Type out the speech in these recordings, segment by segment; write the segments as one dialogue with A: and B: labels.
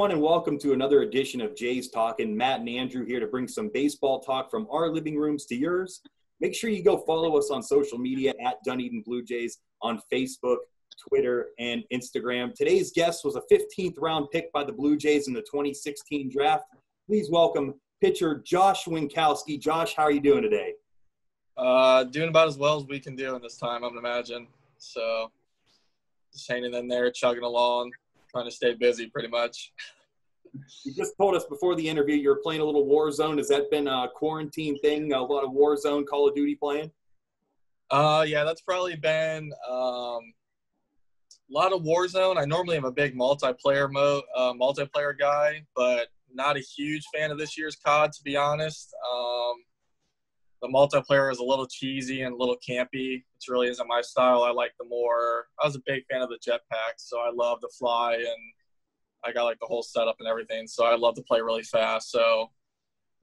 A: everyone, and welcome to another edition of Jays Talking. Matt and Andrew here to bring some baseball talk from our living rooms to yours. Make sure you go follow us on social media at Dunedin Blue Jays on Facebook, Twitter, and Instagram. Today's guest was a 15th round pick by the Blue Jays in the 2016 draft. Please welcome pitcher Josh Winckowski. Josh, how are you doing today?
B: Uh, doing about as well as we can do in this time, I'm imagine. So, just hanging in there, chugging along, trying to stay busy, pretty much.
A: You just told us before the interview you're playing a little Warzone. Has that been a quarantine thing? A lot of Warzone, Call of Duty playing?
B: Uh, yeah, that's probably been um, a lot of Warzone. I normally am a big multiplayer mode, uh, multiplayer guy, but not a huge fan of this year's COD, to be honest. Um, the multiplayer is a little cheesy and a little campy, which really isn't my style. I like the more. I was a big fan of the jetpacks, so I love to fly and I got like the whole setup and everything. So I love to play really fast. So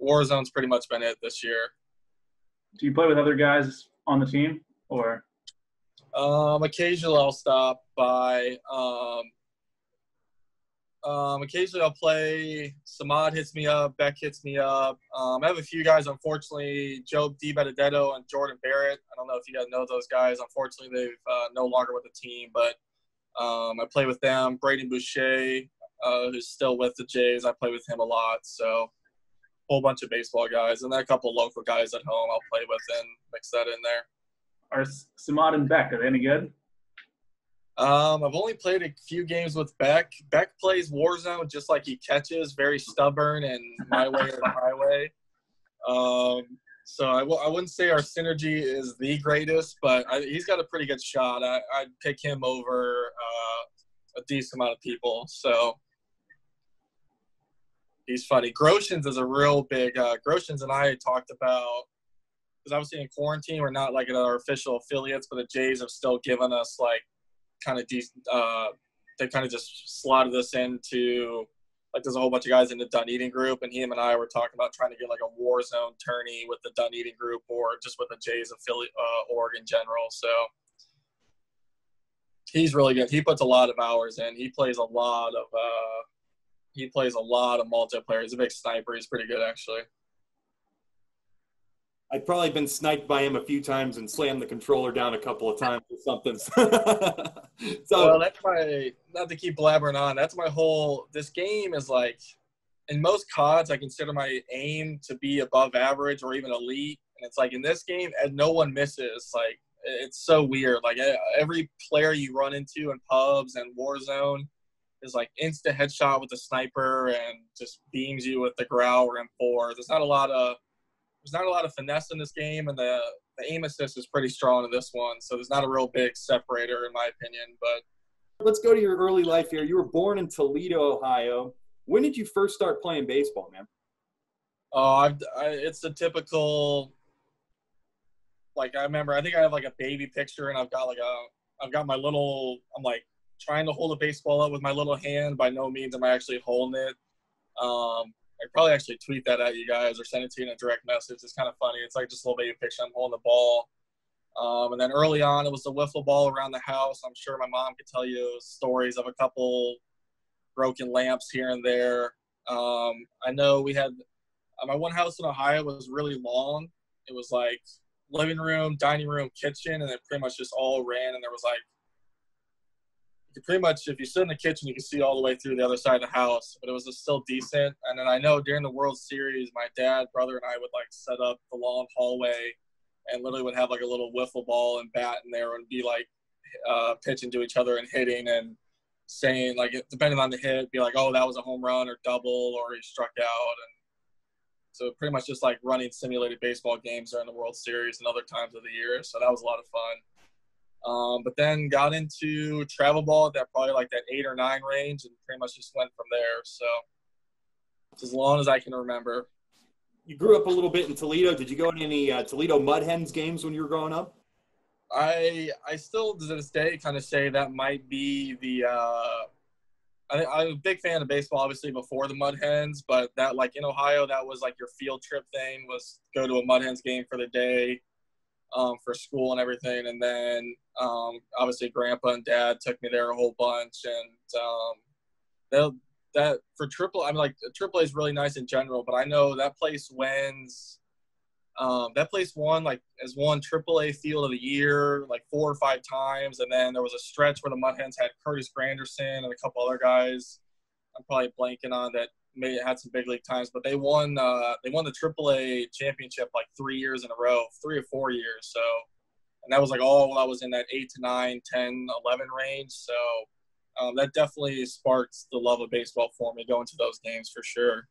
B: Warzone's pretty much been it this year.
C: Do you play with other guys on the team or?
B: Um, occasionally I'll stop by. Um, um, occasionally I'll play. Samad hits me up. Beck hits me up. Um, I have a few guys. Unfortunately, Joe DiBenedetto and Jordan Barrett. I don't know if you guys know those guys. Unfortunately, they've uh, no longer with the team, but um, I play with them. Braden Boucher, uh, who's still with the Jays. I play with him a lot. So, a whole bunch of baseball guys, and then a couple local guys at home I'll play with and mix that in there.
C: Are Samad and Beck are they any good?
B: Um, I've only played a few games with Beck. Beck plays Warzone just like he catches, very stubborn and my way or the highway. Um, so I w- I wouldn't say our synergy is the greatest, but I, he's got a pretty good shot. I, would pick him over uh, a decent amount of people. So he's funny. Groshans is a real big. Uh, Groshans and I talked about because obviously in quarantine we're not like our official affiliates, but the Jays have still given us like kind of decent. Uh, they kind of just slotted us into like there's a whole bunch of guys in the Dunedin group, and him and I were talking about trying to get like a Warzone tourney with the Dunedin group or just with the Jays affiliate uh, org in general. So he's really good. He puts a lot of hours in. He plays a lot of uh, he plays a lot of multiplayer. He's a big sniper. He's pretty good actually.
A: I've probably been sniped by him a few times and slammed the controller down a couple of times or something.
B: so well, that's my not to keep blabbering on. That's my whole. This game is like, in most CODs, I consider my aim to be above average or even elite, and it's like in this game, and no one misses. Like it's so weird. Like every player you run into in pubs and Warzone is like insta headshot with the sniper and just beams you with the Grau or M4. There's not a lot of there's not a lot of finesse in this game, and the the aim assist is pretty strong in this one. So there's not a real big separator, in my opinion. But
A: let's go to your early life here. You were born in Toledo, Ohio. When did you first start playing baseball, man?
B: Oh, I've, I, it's a typical. Like I remember, I think I have like a baby picture, and I've got like a, I've got my little. I'm like trying to hold a baseball up with my little hand. By no means am I actually holding it. Um, I probably actually tweet that at you guys or send it to you in a direct message. It's kind of funny. It's like just a little baby picture. I'm holding the ball. Um, and then early on, it was the wiffle ball around the house. I'm sure my mom could tell you stories of a couple broken lamps here and there. Um, I know we had uh, my one house in Ohio was really long. It was like living room, dining room, kitchen, and it pretty much just all ran. And there was like pretty much, if you sit in the kitchen, you can see all the way through the other side of the house. But it was still decent. And then I know during the World Series, my dad, brother, and I would like set up the long hallway, and literally would have like a little wiffle ball and bat in there, and be like uh, pitching to each other and hitting and saying like depending on the hit, be like, oh, that was a home run or double or he struck out, and so pretty much just like running simulated baseball games during the World Series and other times of the year. So that was a lot of fun. Um, but then got into travel ball at that probably like that eight or nine range, and pretty much just went from there. So as long as I can remember.
A: You grew up a little bit in Toledo. Did you go to any uh, Toledo Mud Hens games when you were growing up?
B: I I still to this day kind of say that might be the. Uh, I, I'm a big fan of baseball, obviously before the Mud Hens, but that like in Ohio, that was like your field trip thing was go to a Mud Hens game for the day um, for school and everything. And then um, obviously grandpa and dad took me there a whole bunch and um, that for triple. I mean, like triple A is really nice in general, but I know that place wins. Um, that place won like has won Triple A Field of the Year like four or five times, and then there was a stretch where the Mud Hens had Curtis Granderson and a couple other guys. I'm probably blanking on that. May had some big league times, but they won. Uh, they won the Triple A championship like three years in a row, three or four years. So, and that was like all while I was in that eight to nine, 10, 11 range. So um, that definitely sparked the love of baseball for me going to those games for sure.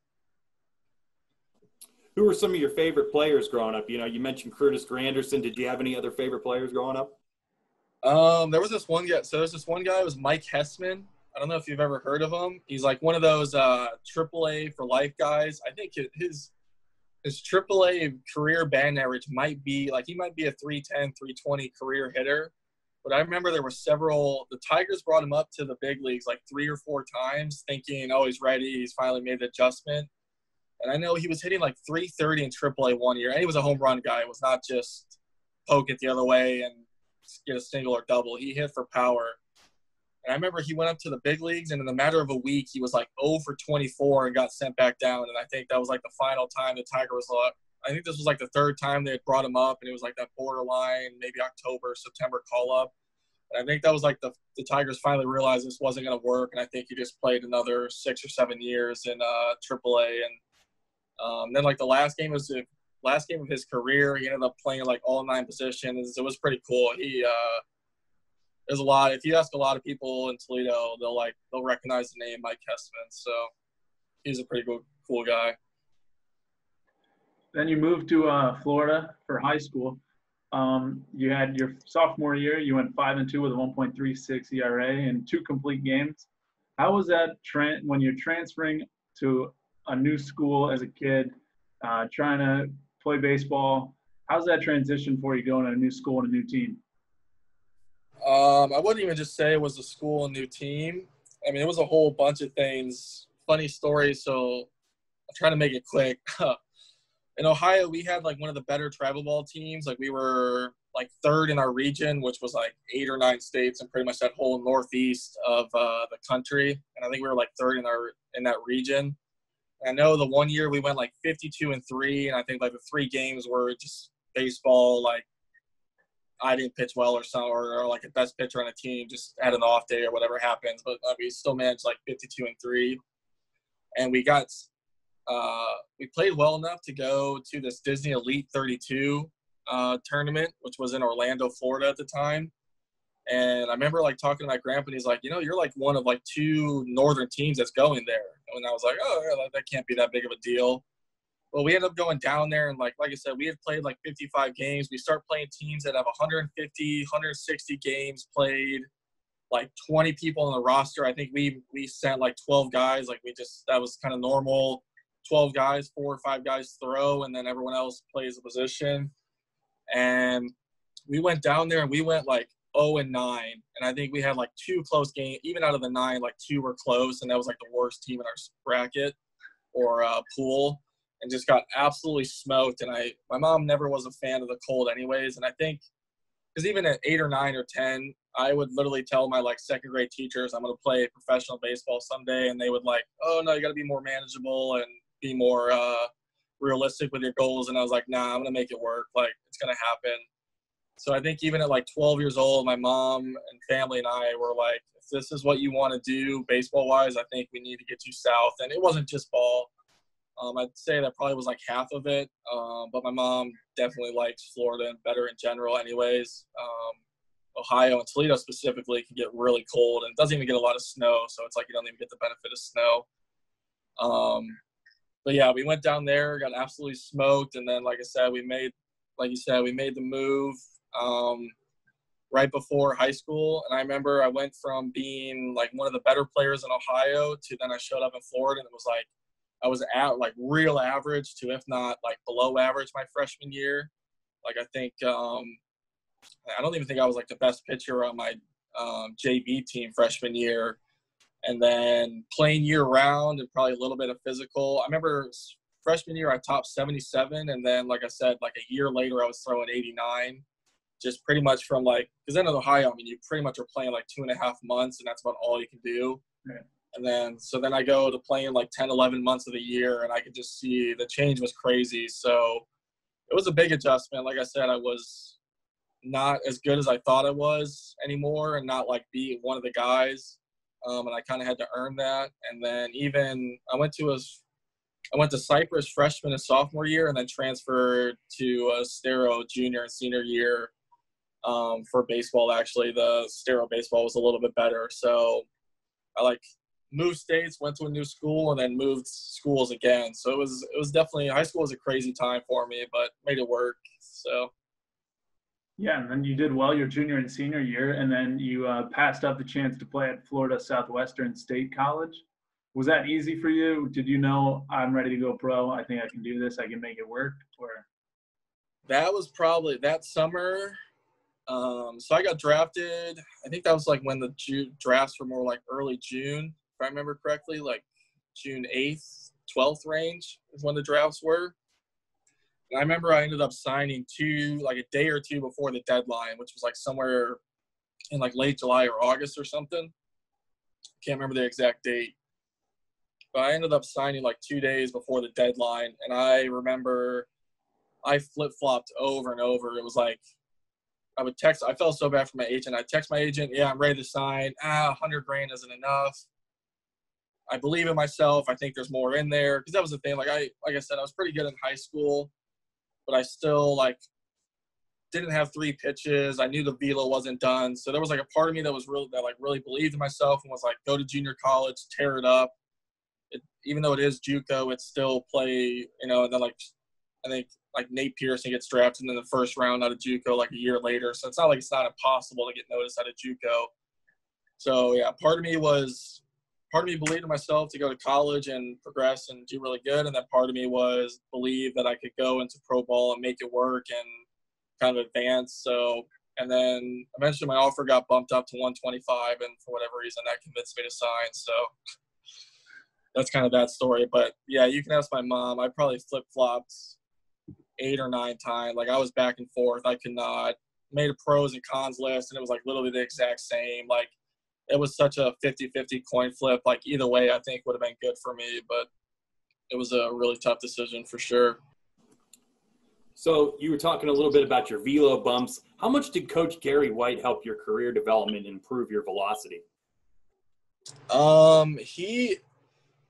A: Who were some of your favorite players growing up? You know, you mentioned Curtis Granderson. Did you have any other favorite players growing up?
B: Um, there was this one guy. So there's this one guy. It was Mike Hessman. I don't know if you've ever heard of him. He's like one of those uh, AAA for life guys. I think his his AAA career batting average might be like he might be a 310, 320 career hitter. But I remember there were several. The Tigers brought him up to the big leagues like three or four times, thinking, "Oh, he's ready. He's finally made the adjustment." And I know he was hitting like 330 in AAA one year, and he was a home run guy. It was not just poke it the other way and get a single or double. He hit for power. And I remember he went up to the big leagues, and in a matter of a week, he was like 0 for 24 and got sent back down. And I think that was like the final time the Tiger was like, I think this was like the third time they had brought him up, and it was like that borderline, maybe October, September call up. And I think that was like the, the Tigers finally realized this wasn't going to work, and I think he just played another six or seven years in uh, AAA. And um, then like the last game was the last game of his career. He ended up playing like all nine positions. It was pretty cool. He uh, there's a lot. If you ask a lot of people in Toledo, they'll like they'll recognize the name Mike Hessman. So he's a pretty cool cool guy.
C: Then you moved to uh, Florida for high school. Um, you had your sophomore year. You went five and two with a 1.36 ERA in two complete games. How was that tra- when you're transferring to a new school as a kid, uh, trying to play baseball? How's that transition for you going to a new school and a new team?
B: Um, I wouldn't even just say it was a school and new team. I mean, it was a whole bunch of things. Funny story. So I'm trying to make it quick. in Ohio, we had like one of the better travel ball teams. Like we were like third in our region, which was like eight or nine states and pretty much that whole northeast of uh, the country. And I think we were like third in our in that region. I know the one year we went like 52 and three, and I think like the three games were just baseball. Like I didn't pitch well or some, or, or like a best pitcher on a team just had an off day or whatever happens. But uh, we still managed like 52 and three, and we got uh, we played well enough to go to this Disney Elite 32 uh, tournament, which was in Orlando, Florida at the time. And I remember like talking to my grandpa, and he's like, you know, you're like one of like two northern teams that's going there. And I was like, oh, that can't be that big of a deal. Well, we ended up going down there, and like like I said, we had played like 55 games. We start playing teams that have 150, 160 games played, like 20 people on the roster. I think we we sent like 12 guys. Like we just that was kind of normal 12 guys, four or five guys throw, and then everyone else plays a position. And we went down there and we went like 0 and 9. And I think we had like two close games. Even out of the nine, like two were close. And that was like the worst team in our bracket or uh, pool and just got absolutely smoked. And I, my mom never was a fan of the cold, anyways. And I think, because even at eight or nine or 10, I would literally tell my like second grade teachers I'm to play professional baseball someday. And they would like, oh, no, you got to be more manageable. And be more uh, realistic with your goals. And I was like, nah, I'm gonna make it work. Like it's gonna happen. So I think even at like 12 years old, my mom and family and I were like, if this is what you want to do baseball wise, I think we need to get you south. And it wasn't just ball. Um, I'd say that probably was like half of it. Um, but my mom definitely likes Florida and better in general, anyways. Um, Ohio and Toledo specifically can get really cold and it doesn't even get a lot of snow. So it's like you don't even get the benefit of snow. Um, but yeah, we went down there, got absolutely smoked, and then like I said, we made, like you said, we made the move um, right before high school. And I remember I went from being like one of the better players in Ohio to then I showed up in Florida, and it was like I was at like real average to if not like below average my freshman year. Like I think um, I don't even think I was like the best pitcher on my um, JV team freshman year and then playing year round and probably a little bit of physical. I remember freshman year I topped 77, and then like I said, like a year later I was throwing 89. Just pretty much from like, because then in Ohio, I mean, you pretty much are playing like two and a half months, and that's about all you can do. And then so then I go to playing like 10, 11 months of the year, and I could just see the change was crazy. So it was a big adjustment. Like I said, I was not as good as I thought I was anymore, and not like be one of the guys. Um, and I kind of had to earn that. And then even I went to a I went to Cypress freshman and sophomore year, and then transferred to a Estero junior and senior year um, for baseball. Actually, the Estero baseball was a little bit better, so I like moved states, went to a new school, and then moved schools again. So it was it was definitely high school was a crazy time for me, but made it work. So.
C: Yeah, and then you did well your junior and senior year, and then you uh, passed up the chance to play at Florida Southwestern State College. Was that easy for you? Did you know I'm ready to go pro? I think I can do this. I can make it work. Or
B: that was probably that summer. Um, so I got drafted. I think that was like when the Ju- drafts were more like early June, if I remember correctly, like June 8th, 12th range is when the drafts were. And I remember I ended up signing two, like a day or two before the deadline, which was like somewhere in like late July or August or something. Can't remember the exact date. But I ended up signing like two days before the deadline. And I remember I flip flopped over and over. It was like I would text. I felt so bad for my agent. I text my agent, "Yeah, I'm ready to sign. Ah, hundred grand isn't enough. I believe in myself. I think there's more in there because that was the thing. Like I, like I said, I was pretty good in high school, but I still like didn't have three pitches. I knew the velo wasn't done, so there was like a part of me that was really that like really believed in myself and was like, go to junior college, tear it up. It, even though it is JUCO, it's still play. You know, and then like I think like Nate Pearson gets drafted in the first round out of JUCO like a year later. So it's not like it's not impossible to get noticed out of JUCO. So yeah, part of me was part of me believed in myself to go to college and progress and do really good, and then part of me was believe that I could go into pro ball and make it work and kind of advance. So and then eventually my offer got bumped up to 125, and for whatever reason that convinced me to sign. So that's kind of that story. But yeah, you can ask my mom. I probably flip flopped eight or nine times. Like I was back and forth. I could not made a pros and cons list, and it was like literally the exact same. Like it was such a 50-50 coin flip. Like either way, I think would have been good for me, but it was a really tough decision for sure.
A: So you were talking a little bit about your velo bumps. How much did Coach Gary White help your career development and improve your velocity?
B: Um, he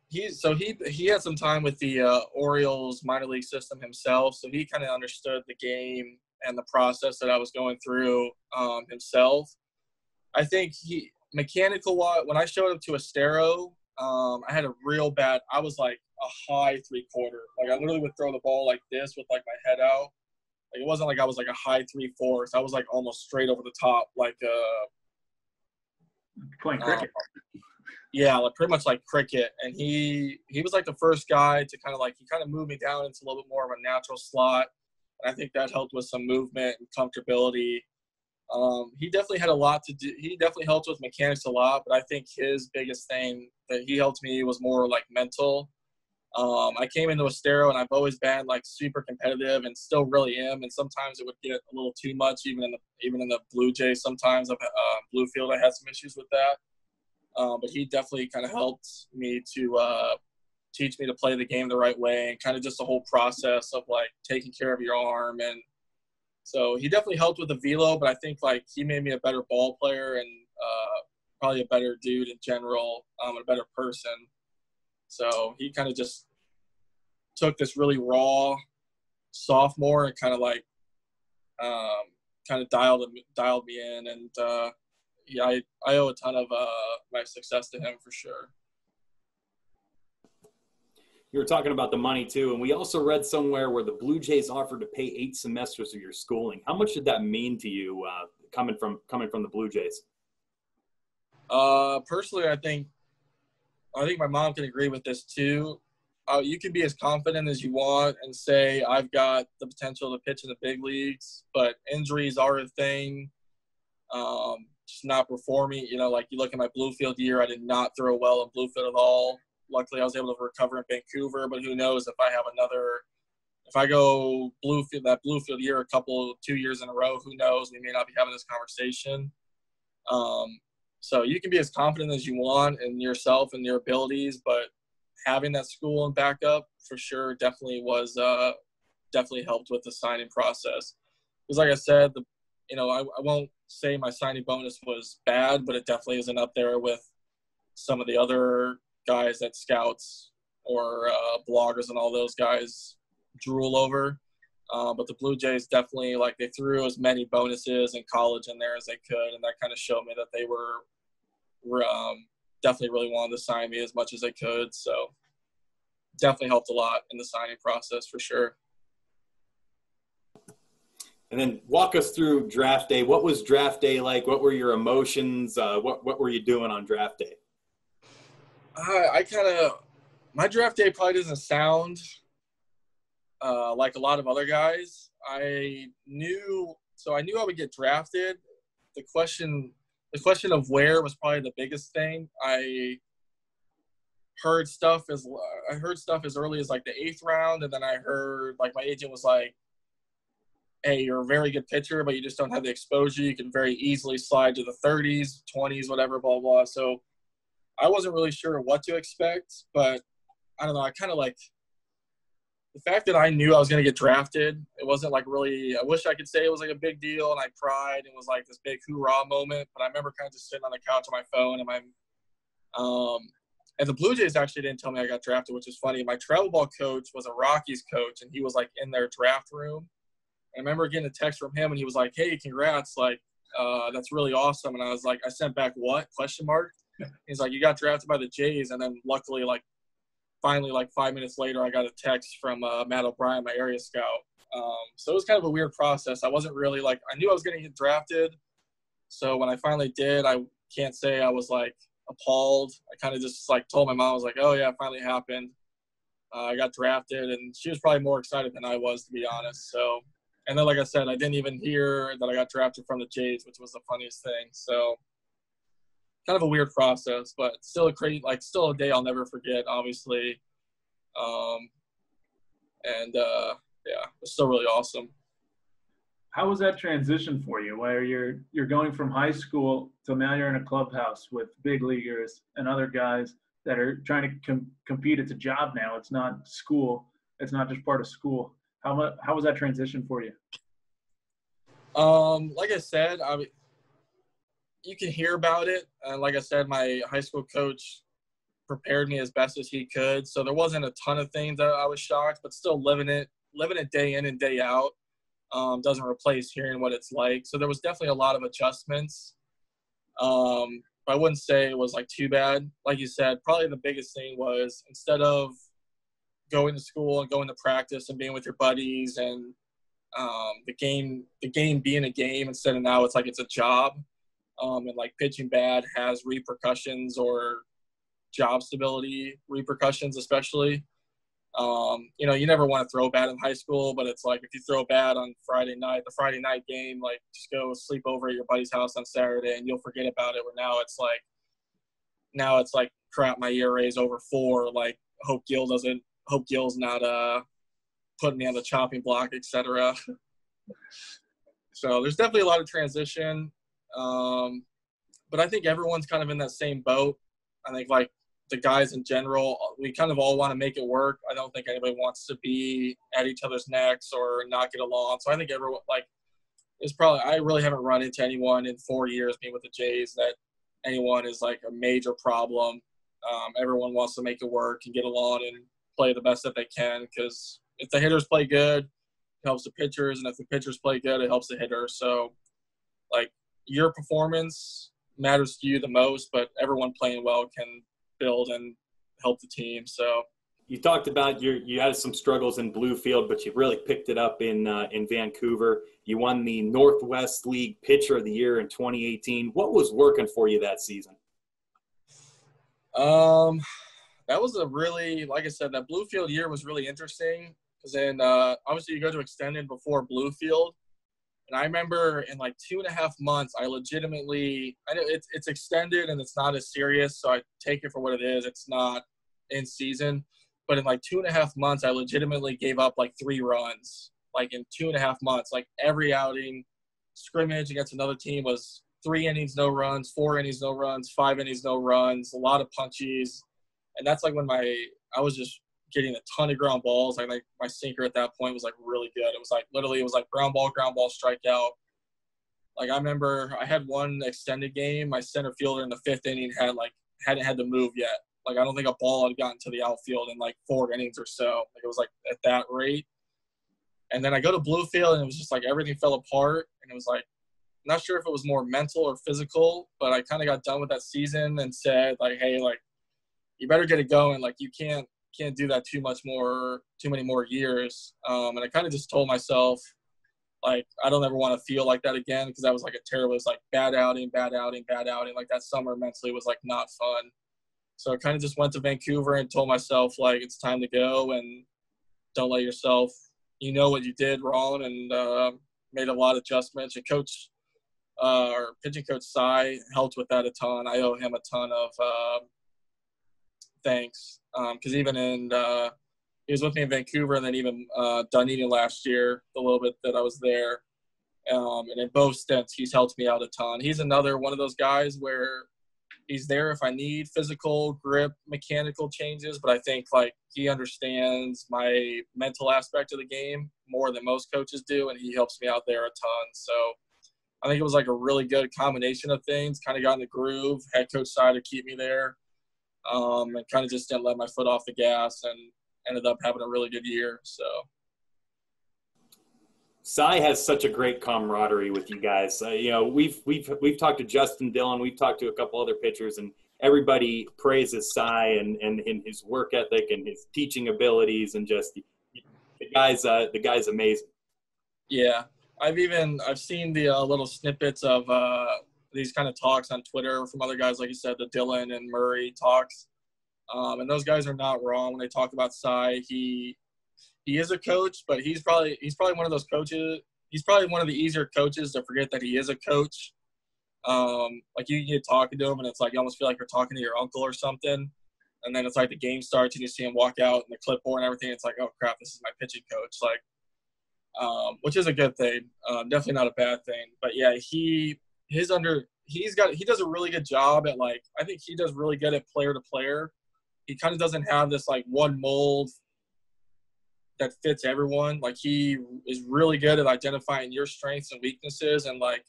B: he so he he had some time with the uh, Orioles minor league system himself, so he kind of understood the game and the process that I was going through um, himself. I think he mechanical when I showed up to Estero, um, I had a real bad. I was like a high three quarter. Like I literally would throw the ball like this with like my head out. Like it wasn't like I was like a high three fours. I was like almost straight over the top, like uh
C: playing cricket.
B: Um, yeah, like pretty much like cricket. And he he was like the first guy to kind of like he kind of moved me down into a little bit more of a natural slot. And I think that helped with some movement and comfortability. Um, he definitely had a lot to do. He definitely helped with mechanics a lot, but I think his biggest thing that he helped me was more like mental. Um, I came into Estero and I've always been like super competitive and still really am. And sometimes it would get a little too much, even in the even in the Blue Jays. Sometimes uh, Bluefield, I had some issues with that. Um, but he definitely kind of helped me to uh, teach me to play the game the right way and kind of just the whole process of like taking care of your arm and so he definitely helped with the velo but i think like he made me a better ball player and uh, probably a better dude in general um, a better person so he kind of just took this really raw sophomore and kind of like um, kind of dialed dialed me in and uh, yeah, I, I owe a ton of uh, my success to him for sure.
A: You were talking about the money too, and we also read somewhere where the Blue Jays offered to pay eight semesters of your schooling. How much did that mean to you uh, coming from coming from the Blue Jays?
B: Uh, personally, I think I think my mom can agree with this too. Uh, you can be as confident as you want and say I've got the potential to pitch in the big leagues, but injuries are a thing. Um, just not performing. You know, like you look at my Bluefield year, I did not throw well in Bluefield at all. Luckily, I was able to recover in Vancouver, but who knows if I have another. If I go Bluefield that Bluefield year a couple two years in a row, who knows? We may not be having this conversation. Um, So you can be as confident as you want in yourself and your abilities, but having that school and backup for sure definitely was uh, definitely helped with the signing process. Because like I said, the you know I, I won't say my signing bonus was bad, but it definitely isn't up there with some of the other guys that scouts or uh, bloggers and all those guys drool over. Uh, but the Blue Jays definitely like they threw as many bonuses in college in there as they could, and that kind of showed me that they were, were um, definitely really wanted to sign me as much as they could. So definitely helped a lot in the signing process for sure.
A: And then walk us through draft day. What was draft day like? What were your emotions? Uh, what what were you doing on draft day?
B: I, I kind of my draft day probably doesn't sound uh, like a lot of other guys. I knew so I knew I would get drafted. The question the question of where was probably the biggest thing. I heard stuff as I heard stuff as early as like the eighth round, and then I heard like my agent was like, "Hey, you're a very good pitcher, but you just don't have the exposure. You can very easily slide to the 30s, 20s, whatever, blah blah." So I wasn't really sure what to expect, but I don't know. I kind of like the fact that I knew I was going to get drafted, it wasn't like really, I wish I could say it was like a big deal and I cried and was like this big hoorah moment. But I remember kind of just sitting on the couch on my phone and my, um, and the Blue Jays actually didn't tell me I got drafted, which is funny. My travel ball coach was a Rockies coach and he was like in their draft room. And I remember getting a text from him and he was like, Hey, congrats. Like, uh, that's really awesome. And I was like, I sent back what question mark? He's like, you got drafted by the Jays. And then luckily, like finally, like five minutes later, I got a text from uh, Matt O'Brien, my area scout. Um, so it was kind of a weird process. I wasn't really like I knew I was going to get drafted. So when I finally did, I can't say I was like appalled. I kind of just like told my mom, I was like, "Oh yeah, it finally happened. Uh, I got drafted," and she was probably more excited than I was, to be honest. So, and then like I said, I didn't even hear that I got drafted from the Jays, which was the funniest thing. So, kind of a weird process, but still a great, like, still a day I'll never forget. Obviously, um, and uh, yeah, it's still really awesome.
C: How was that transition for you, where you're you're going from high school to now you're in a clubhouse with big leaguers and other guys that are trying to com- compete? It's a job now. It's not school. It's not just part of school. How much? How was that transition for you?
B: Um, like I said, I mean, you can hear about it. And like I said, my high school coach prepared me as best as he could. So there wasn't a ton of things that I was shocked, but still living it, living it day in and day out um, doesn't replace hearing what it's like. So there was definitely a lot of adjustments. Um, I wouldn't say it was like too bad. Like you said, probably the biggest thing was instead of going to school and going to practice and being with your buddies and um, the game, the game being a game instead of now it's like it's a job. Um, and like pitching bad has repercussions or job stability repercussions, especially. Um, you know, you never want to throw bad in high school, but it's like if you throw bad on Friday night, the Friday night game, like just go sleep over at your buddy's house on Saturday and you'll forget about it. Where now it's like, now it's like, crap, my ERA is over four. Like, hope Gil doesn't, hope Gil's not uh, putting me on the chopping block, etc. so there's definitely a lot of transition. Um, but I think everyone's kind of in that same boat. I think like the guys in general, we kind of all want to make it work. I don't think anybody wants to be at each other's necks or not get along. So I think everyone like it's probably I really haven't run into anyone in four years being with the Jays that anyone is like a major problem. Um, everyone wants to make it work and get along and play the best that they can because if the hitters play good, it helps the pitchers, and if the pitchers play good, it helps the hitters. So, like your performance matters to you the most, but everyone playing well can build and help the team. So
A: you talked about your you had some struggles in Bluefield, but you really picked it up in uh, in Vancouver. You won the Northwest League Pitcher of the Year in 2018. What was working for you that season?
B: Um, that was a really like I said, that Bluefield year was really interesting because then uh, obviously you go to extended before Bluefield, and I remember in like two and a half months, I legitimately, I know it's, it's extended and it's not as serious, so I take it for what it is. It's not in season. But in like two and a half months, I legitimately gave up like three runs. Like in two and a half months, like every outing, scrimmage against another team was three innings, no runs, four innings, no runs, five innings, no runs, a lot of punchies. And that's like when my I was just getting a ton of ground balls. I like my sinker at that point was like really good. It was like literally it was like ground ball, ground ball, strikeout. Like I remember I had one extended game. My center fielder in the fifth inning had like hadn't had to move yet. Like I don't think a ball had gotten to the outfield in like four innings or so. Like it was like at that rate. And then I go to Bluefield and it was just like everything fell apart. And it was like not sure if it was more mental or physical, but I kind of got done with that season and said like, hey, like you better get it going. Like you can't can't do that too much more, too many more years. Um, and I kind of just told myself, like, I don't ever want to feel like that again because that was like a terrible, it was like bad outing, bad outing, bad outing. Like that summer mentally was like not fun. So I kind of just went to Vancouver and told myself like it's time to go and don't let yourself, you know what you did wrong, and uh, made a lot of adjustments. And coach, uh, or pitching coach Cy helped with that a ton. I owe him a ton of uh, thanks because um, even in uh, he was with me in Vancouver and then even uh, Dunedin last year, the little bit that I was there. Um, and in both stints, he's helped me out a ton. He's another one of those guys where he's there if I need physical grip, mechanical changes, but I think like he understands my mental aspect of the game more than most coaches do, and he helps me out there a ton. So I think it was like a really good combination of things. Kind of got in the groove. Head coach Cy to keep me there, um, and kind of just didn't let my foot off the gas, and ended up having a really good year. So.
A: Cy has such a great camaraderie with you guys. Uh, you know, we've we've we've talked to Justin Dillon, we've talked to a couple other pitchers, and everybody praises Cy and, and, and his work ethic and his teaching abilities, and just the guy's uh, the guy's amazing.
B: Yeah, I've even I've seen the uh, little snippets of uh, these kind of talks on Twitter from other guys, like you said, the Dillon and Murray talks, um, and those guys are not wrong when they talk about Cy. He he is a coach, but he's probably he's probably one of those coaches. He's probably one of the easier coaches to forget that he is a coach. Um, like you get talking to him, and it's like you almost feel like you're talking to your uncle or something. And then it's like the game starts, and you see him walk out and the clipboard and everything. It's like, oh crap, this is my pitching coach. Like, um, which is a good thing. Um, definitely not a bad thing. But yeah, he his under he's got he does a really good job at like I think he does really good at player to player. He kind of doesn't have this like one mold that fits everyone. Like he is really good at identifying your strengths and weaknesses, and like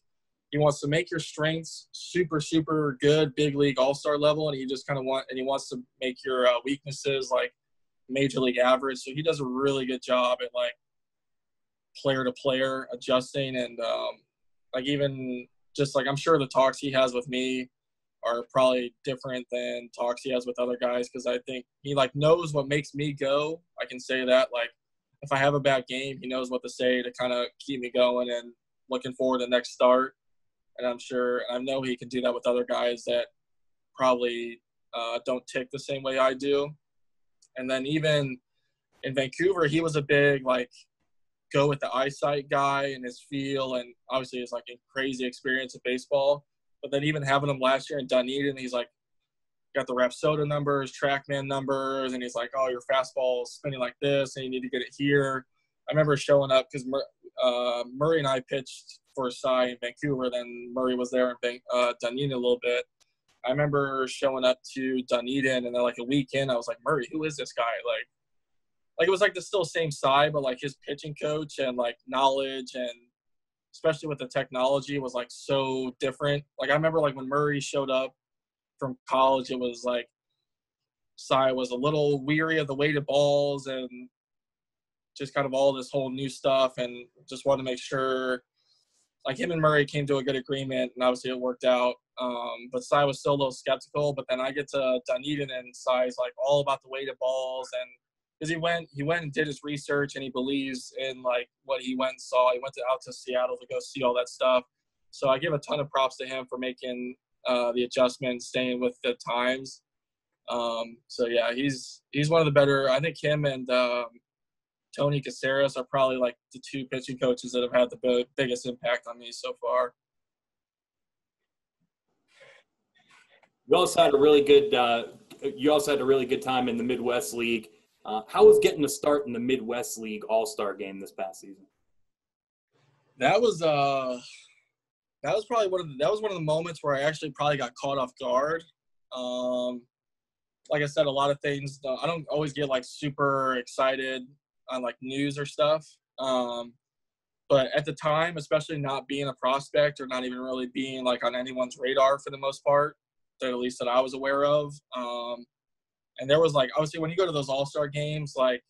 B: he wants to make your strengths super super good, big league all star level, and he just kind of want and he wants to make your uh, weaknesses like major league average. So he does a really good job at like player to player adjusting and um, like even just like I'm sure the talks he has with me are probably different than talks he has with other guys because I think he like knows what makes me go. I can say that like if I have a bad game, he knows what to say to kind of keep me going and looking forward to the next start. And I'm sure I know he can do that with other guys that probably uh, don't tick the same way I do. And then even in Vancouver, he was a big like go with the eyesight guy and his feel, and obviously it's like a crazy experience of baseball. But then even having him last year in Dunedin, he's like got the Rapsodo numbers, TrackMan numbers, and he's like, "Oh, your fastball is spinning like this, and you need to get it here." I remember showing up because uh, Murray and I pitched for Cy in Vancouver. Then Murray was there in uh, Dunedin a little bit. I remember showing up to Dunedin, and then like a weekend, I was like, "Murray, who is this guy?" Like, like it was like the still same Cy, but like his pitching coach and like knowledge and especially with the technology was like so different. Like I remember like when Murray showed up from college, it was like Cy was a little weary of the weighted balls and just kind of all this whole new stuff and just wanted to make sure like him and Murray came to a good agreement and obviously it worked out. Um, but Cy was still a little skeptical. But then I get to Dunedin and Cy's like all about the weighted balls and because he went he went and did his research and he believes in like what he went and saw. He went to, out to Seattle to go see all that stuff. So I give a ton of props to him for making uh, the adjustment, staying with the times. Um, so yeah, he's he's one of the better. I think him and um, Tony Caceres are probably like the two pitching coaches that have had the biggest impact on me so far.
A: You also had a really good. Uh, you also had a really good time in the Midwest League. Uh, how was getting a start in the Midwest League All Star game this past season?
B: That was uh that was probably one of the, that was one of the moments where I actually probably got caught off guard. Um, like I said, a lot of things. I don't always get like super excited on like news or stuff. Um, but at the time, especially not being a prospect or not even really being like on anyone's radar for the most part, at least that I was aware of. Um, and there was like obviously when you go to those All Star games, like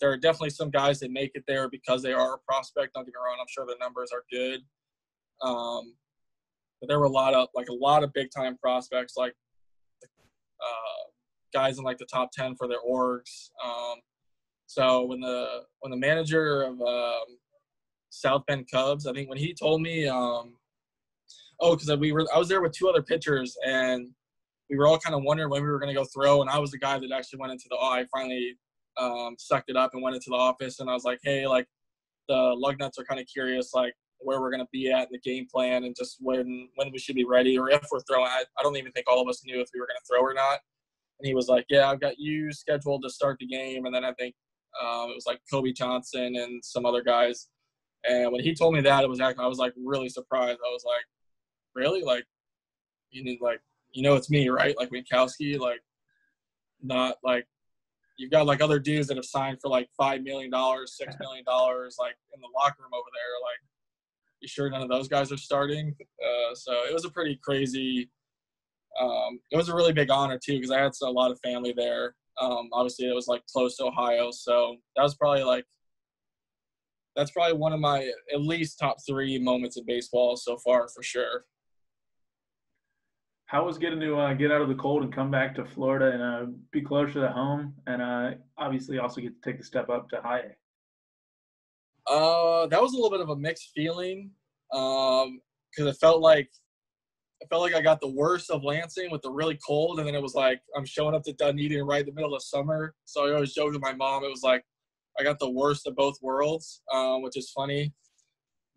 B: there are definitely some guys that make it there because they are a prospect. Don't get me wrong; I'm sure the numbers are good. Um, but there were a lot of like a lot of big time prospects, like uh, guys in like the top ten for their orgs. Um, so when the when the manager of um, South Bend Cubs, I think when he told me, um, oh, because we were I was there with two other pitchers and we were all kind of wondering when we were going to go throw, and I was the guy that actually went into the. Oh, I finally um, sucked it up and went into the office, and I was like, hey, like the Lugnuts are kind of curious, like where we're going to be at in the game plan, and just when when we should be ready, or if we're throwing. I, I don't even think all of us knew if we were going to throw or not. And he was like, yeah, I've got you scheduled to start the game, and then I think um, it was like Kobe Johnson and some other guys. And when he told me that, it was actually I was like really surprised. I was like, really, like you need like you know it's me, right? Like Winckowski, like not like you've got like other dudes that have signed for like five million dollars, six million dollars, like in the locker room over there. Like, you sure none of those guys are starting? Uh, so it was a pretty crazy. Um, it was a really big honor too because I had a lot of family there. Um, obviously, it was like close to Ohio, so that was probably like that's probably one of my at least top three moments in baseball so far for sure
C: how was getting to uh, get out of the cold and come back to Florida and uh, be closer to home, and uh, obviously also get to take the step up to high
B: A? Uh, that was a little bit of a mixed feeling because um, it felt like I felt like I got the worst of Lansing with the really cold, and then it was like I'm showing up to Dunedin right in the middle of summer. So I always joked with my mom. It was like I got the worst of both worlds, um, which is funny.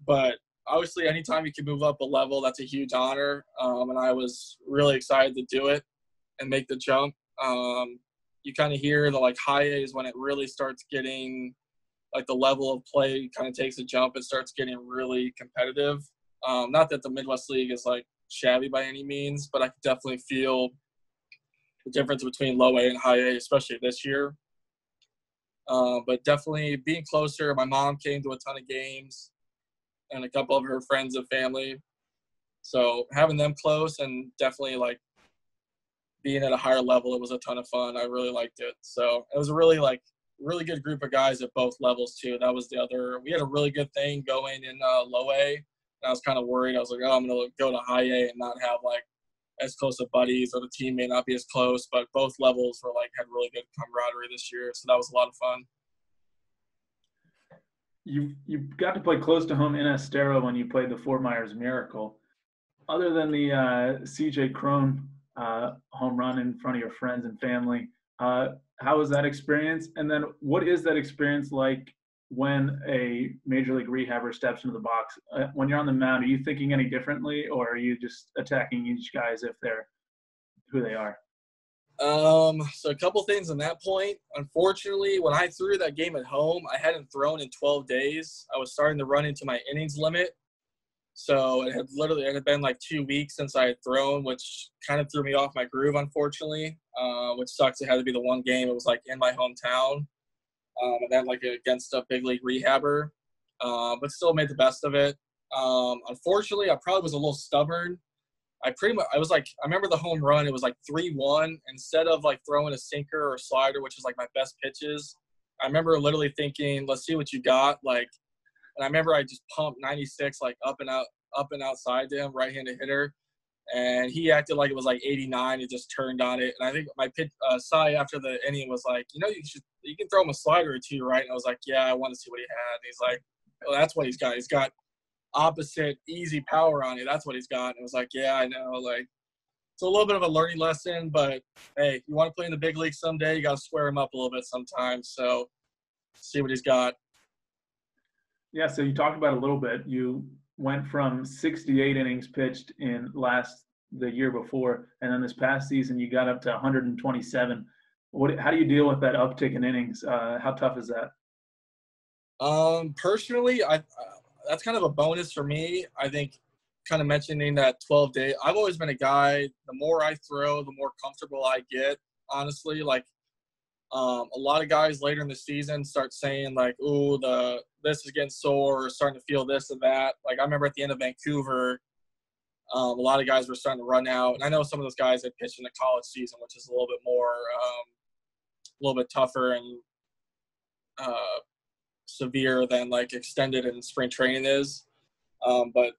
B: But obviously, anytime you can move up a level, that's a huge honor. Um, and I was really excited to do it and make the jump. Um, you kind of hear the like high A's when it really starts getting like the level of play kind of takes a jump and starts getting really competitive. Um, not that the Midwest League is like shabby by any means, but I could definitely feel the difference between low A and high A, especially this year. Uh, but definitely being closer. My mom came to a ton of games and a couple of her friends and family. So having them close and definitely like being at a higher level, it was a ton of fun. I really liked it. So it was a really like really good group of guys at both levels too. That was the other. We had a really good thing going in uh, low A. And I was kind of worried. I was like, oh, I'm gonna go to high A and not have like as close of buddies, or the team may not be as close. But both levels were like had really good camaraderie this year, so that was a lot of fun
C: you you got to play close to home in Estero when you played the Fort Myers Miracle. Other than the uh, C.J. Cron uh, home run in front of your friends and family, uh, how was that experience? And then, what is that experience like when a major league rehabber steps into the box? Uh, when you're on the mound, are you thinking any differently, or are you just attacking each guy as if they're who they are?
B: Um, so a couple things on that point. Unfortunately, when I threw that game at home, I hadn't thrown in 12 days. I was starting to run into my innings limit. So it had literally it had been like two weeks since I had thrown, which kind of threw me off my groove, unfortunately. Uh, which sucks. It had to be the one game. It was like in my hometown, um, and then like against a big league rehabber. Uh, but still made the best of it. Um, unfortunately, I probably was a little stubborn I pretty much I was like I remember the home run. It was like three one. Instead of like throwing a sinker or slider, which is like my best pitches, I remember literally thinking, "Let's see what you got." Like, and I remember I just pumped 96 like up and out, up and outside to him, right-handed hitter, and he acted like it was like 89 and just turned on it. And I think my pitch, uh, Cy after the inning was like, "You know, you should you can throw him a slider or two, right?" And I was like, "Yeah, I want to see what he had." And he's like, "Well, that's what he's got. He's got." Opposite easy power on you. That's what he's got. And it was like, yeah, I know. Like, it's a little bit of a learning lesson, but hey, you want to play in the big league someday, you got to square him up a little bit sometimes. So, see what he's got.
C: Yeah, so you talked about a little bit. You went from 68 innings pitched in last the year before, and then this past season you got up to 127. What? How do you deal with that uptick in innings? Uh, how tough is that?
B: Um, personally, I that's kind of a bonus for me. I think kind of mentioning that 12 day. I've always been a guy. The more I throw, the more comfortable I get. Honestly, like um, a lot of guys later in the season start saying like, "Ooh, the this is getting sore," or starting to feel this and that. Like I remember at the end of Vancouver, um, a lot of guys were starting to run out, and I know some of those guys had pitched in the college season, which is a little bit more, um, a little bit tougher and uh, severe than like extended in spring training is. Um, but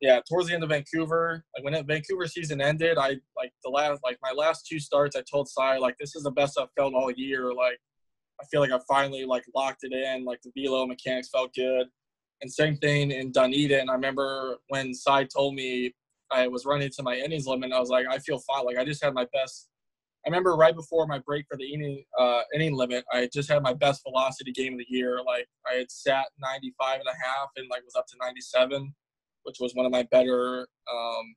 B: yeah, towards the end of Vancouver, like when Vancouver season ended, I like the last like my last two starts, I told Cy like this is the best I've felt all year. Like I feel like I finally like locked it in. Like the velo mechanics felt good. And same thing in Dunedin. I remember when Cy told me I was running to my innings limit, I was like, I feel fine. Like I just had my best. I remember right before my break for the inning uh, inning limit, I just had my best velocity game of the year. Like I had sat 95 and a half and like was up to 97 which was one of my better um,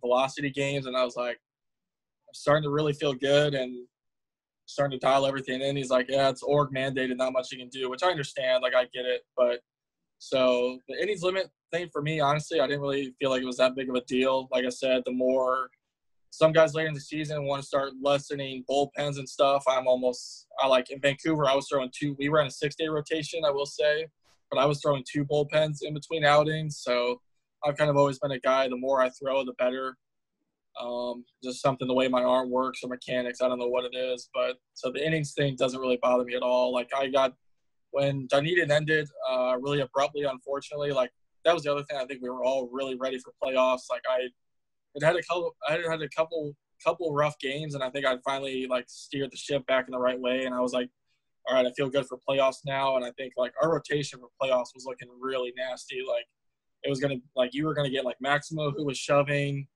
B: velocity games. And I was like, I'm starting to really feel good and starting to dial everything in. He's like, yeah, it's org mandated, not much you can do, which I understand. Like, I get it. But so the innings limit thing for me, honestly, I didn't really feel like it was that big of a deal. Like I said, the more some guys later in the season want to start lessening bullpens and stuff, I'm almost, I like in Vancouver, I was throwing two, we were on a six day rotation, I will say but I was throwing two bullpens in between outings. So I've kind of always been a guy, the more I throw, the better. Um, just something the way my arm works or mechanics. I don't know what it is, but so the innings thing doesn't really bother me at all. Like I got when Dunedin ended uh, really abruptly, unfortunately. Like that was the other thing. I think we were all really ready for playoffs. Like I had had a couple, I had a couple couple rough games, and I think I'd finally like steered the ship back in the right way. And I was like, all right, I feel good for playoffs now. And I think like our rotation for playoffs was looking really nasty. Like it was gonna like you were gonna get like Maximo who was shoving,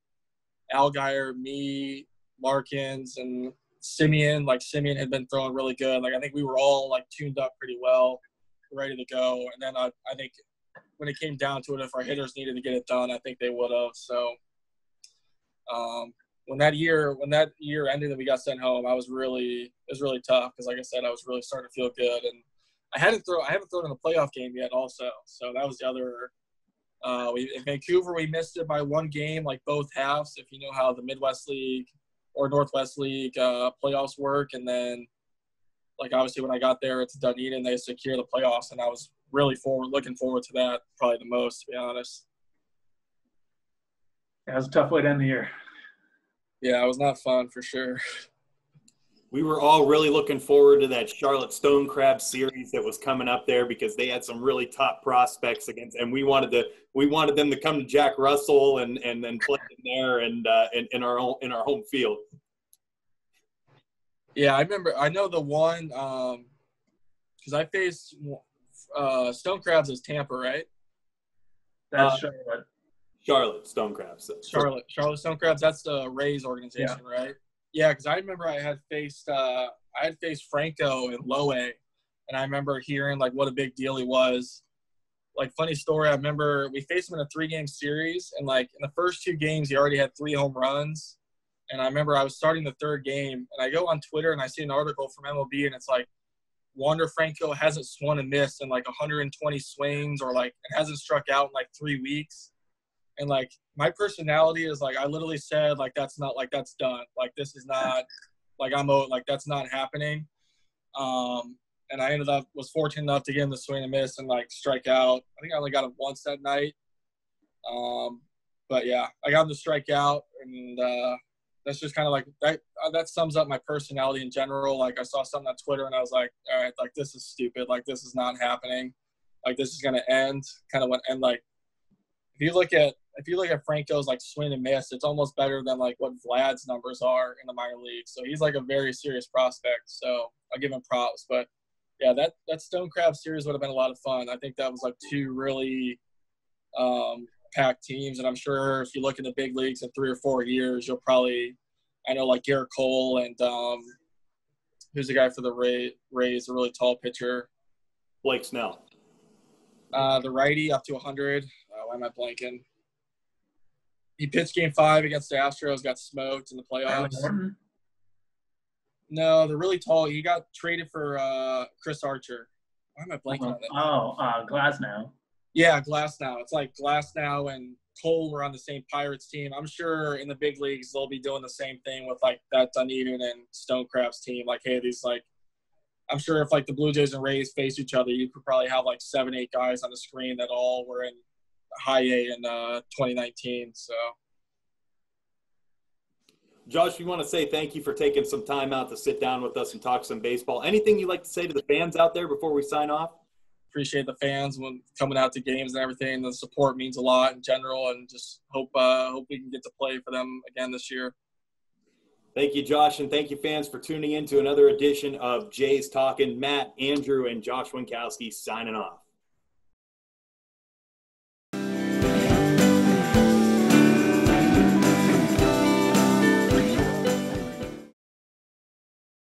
B: Allgeyer, me, Larkins, and Simeon. Like Simeon had been throwing really good. Like I think we were all like tuned up pretty well, ready to go. And then I I think when it came down to it, if our hitters needed to get it done, I think they would have. So um, when that year when that year ended and we got sent home, I was really it was really tough because like I said, I was really starting to feel good and I hadn't throw I haven't thrown in a playoff game yet also. So that was the other uh, we in Vancouver we missed it by one game, like both halves. If you know how the Midwest League or Northwest League uh, playoffs work, and then like obviously when I got there, it's Dunedin they secure the playoffs, and I was really forward looking forward to that probably the most, to be honest.
C: Yeah, it was a tough way to end the year
B: yeah, it was not fun for sure.
A: We were all really looking forward to that Charlotte Stone Crab series that was coming up there because they had some really top prospects against, and we wanted to we wanted them to come to Jack Russell and and then play in there and uh, in, in our own, in our home field.
B: Yeah, I remember. I know the one because um, I faced uh, Stone Crabs as Tampa, right?
C: That's uh, Charlotte.
A: Charlotte Stone Crabs.
B: Charlotte, Charlotte Stone Crabs. That's the Rays organization, yeah. right? Yeah, because I remember I had faced uh, I had faced Franco in Low A, and I remember hearing like what a big deal he was. Like funny story, I remember we faced him in a three game series, and like in the first two games he already had three home runs. And I remember I was starting the third game, and I go on Twitter and I see an article from MLB, and it's like Wander Franco hasn't swung and missed in like 120 swings, or like it hasn't struck out in like three weeks and like my personality is like I literally said like that's not like that's done. Like this is not like I'm like that's not happening. Um and I ended up was fortunate enough to get in the swing and miss and like strike out. I think I only got him once that night. Um but yeah I got him to strike out and uh that's just kind of like that uh, that sums up my personality in general. Like I saw something on Twitter and I was like all right like this is stupid. Like this is not happening. Like this is gonna end. Kind of went and like if you look at if you look at Franco's like swing and miss, it's almost better than like what Vlad's numbers are in the minor leagues. So he's like a very serious prospect. So I'll give him props. But yeah, that that Stone Crab series would have been a lot of fun. I think that was like two really um, packed teams, and I'm sure if you look in the big leagues in three or four years, you'll probably I know like Gerrit Cole and um, who's the guy for the Ray, Rays, a really tall pitcher.
A: Blake Snell.
B: Uh, the righty up to 100. Uh, why am I blanking? He pitched game five against the Astros, got smoked in the playoffs. No, they're really tall. He got traded for uh, Chris Archer. Why am I blanking
C: oh, on that? Oh, uh, Glasnow.
B: Yeah, Glasnow. It's like Glasnow and Cole were on the same Pirates team. I'm sure in the big leagues they'll be doing the same thing with like that Dunedin and Stone Crabs team. Like, hey, these like, I'm sure if like the Blue Jays and Rays face each other, you could probably have like seven, eight guys on the screen that all were in high A in uh, 2019. So.
A: Josh, we want to say thank you for taking some time out to sit down with us and talk some baseball. Anything you'd like to say to the fans out there before we sign off?
B: Appreciate the fans when coming out to games and everything. The support means a lot in general, and just hope uh, hope we can get to play for them again this year.
A: Thank you, Josh, and thank you, fans, for tuning in to another edition of Jays Talkin'. Matt, Andrew, and Josh Winckowski signing off.